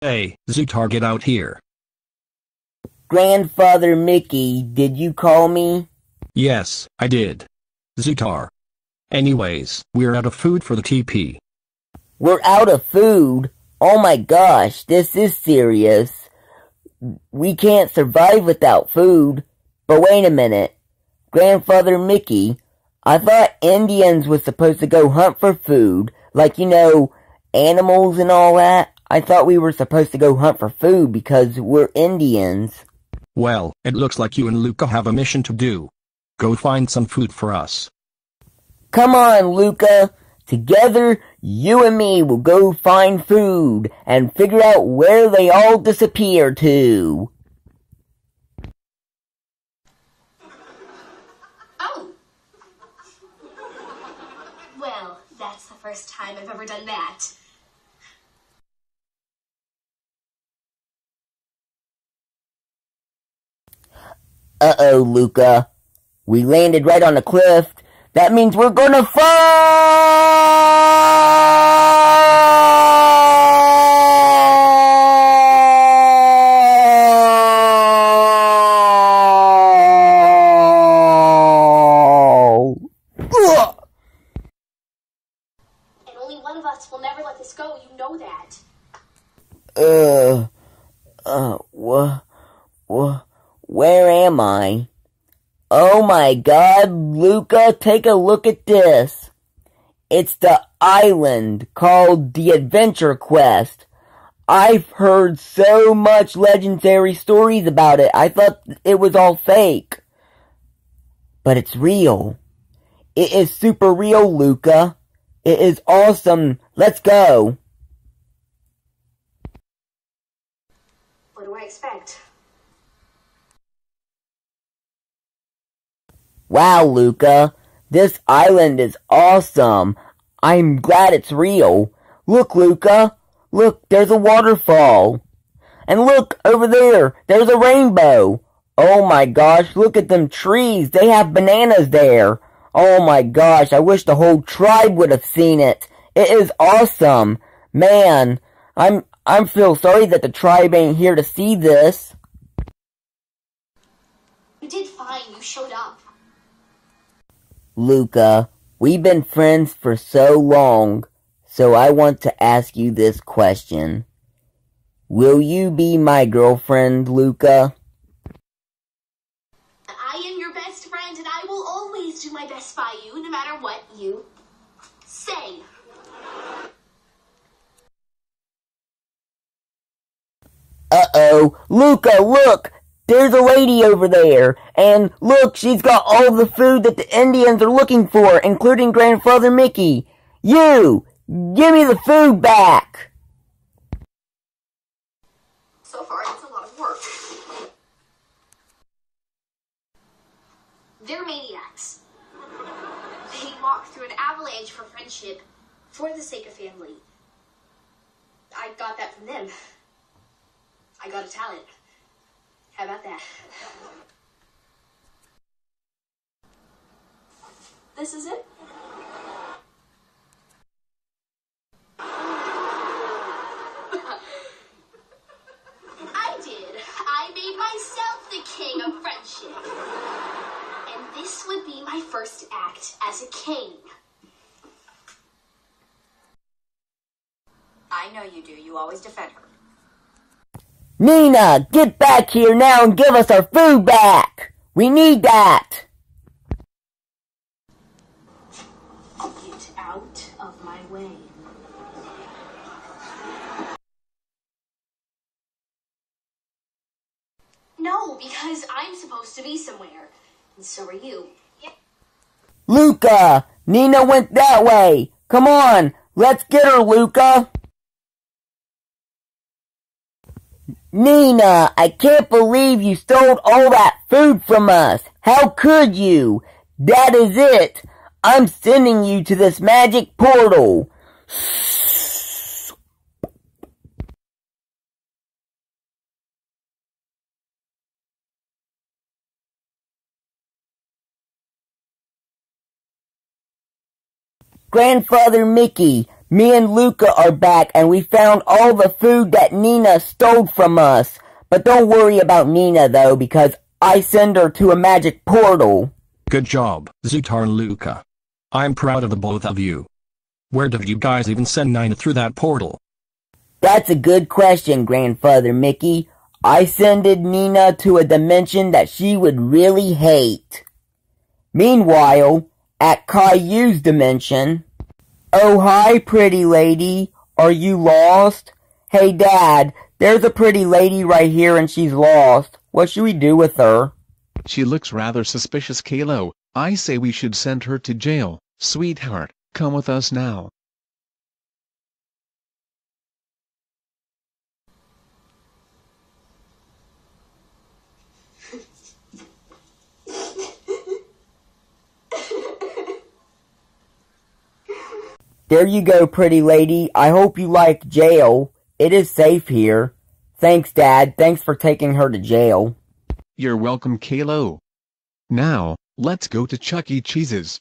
Hey, Zootar get out here. Grandfather Mickey, did you call me? Yes, I did. Zootar. Anyways, we're out of food for the TP. We're out of food? Oh my gosh, this is serious. We can't survive without food. But wait a minute. Grandfather Mickey, I thought Indians was supposed to go hunt for food, like, you know, animals and all that. I thought we were supposed to go hunt for food because we're Indians. Well, it looks like you and Luka have a mission to do. Go find some food for us. Come on, Luka. Together, you and me will go find food and figure out where they all disappear to. Oh. Well, that's the first time I've ever done that. Uh-oh, Luka. We landed right on a cliff. That means we're gonna fall! And only one of us will never let this go. You know that. Uh, where am I? Oh my god, Luka, take a look at this. It's the island called the Adventure Quest. I've heard so much legendary stories about it. I thought it was all fake. But it's real. It is super real, Luka. It is awesome. Let's go. What do I expect? Wow, Luka. This island is awesome. I'm glad it's real. Look, Luka. Look, there's a waterfall. And look, over there, there's a rainbow. Oh my gosh, look at them trees. They have bananas there. Oh my gosh, I wish the whole tribe would have seen it. It is awesome. Man, I'm, I'm feel sorry that the tribe ain't here to see this. You did fine. You showed up. Luka, we've been friends for so long, so I want to ask you this question. Will you be my girlfriend, Luka? I am your best friend, and I will always do my best by you, no matter what you say. Uh-oh, Luka, look! There's a lady over there, and look, she's got all the food that the Indians are looking for, including Grandfather Mickey. You! Give me the food back! So far, it's a lot of work. They're maniacs. They walk through an avalanche for friendship, for the sake of family. I got that from them. I got a talent. How about that? This is it? I did. I made myself the king of friendship. And this would be my first act as a king. I know you do. You always defend her. Nina, get back here now and give us our food back! We need that! Get out of my way. No, because I'm supposed to be somewhere. And so are you. Luka! Nina went that way! Come on! Let's get her, Luka! Nina, I can't believe you stole all that food from us! How could you? That is it! I'm sending you to this magic portal! Grandfather Mickey, Me and Luka are back and we found all the food that Nina stole from us. But don't worry about Nina though because I send her to a magic portal. Good job, Zootar and Luka. I'm proud of the both of you. Where did you guys even send Nina through that portal? That's a good question, Grandfather Mickey. I sended Nina to a dimension that she would really hate. Meanwhile, at Caillou's dimension, Oh hi pretty lady, are you lost? Hey dad, there's a pretty lady right here and she's lost. What should we do with her? She looks rather suspicious, Caillou. I say we should send her to jail. Sweetheart, come with us now. There you go, pretty lady. I hope you like jail. It is safe here. Thanks, Dad. Thanks for taking her to jail. You're welcome, Caillou. Now, let's go to Chuck E. Cheese's.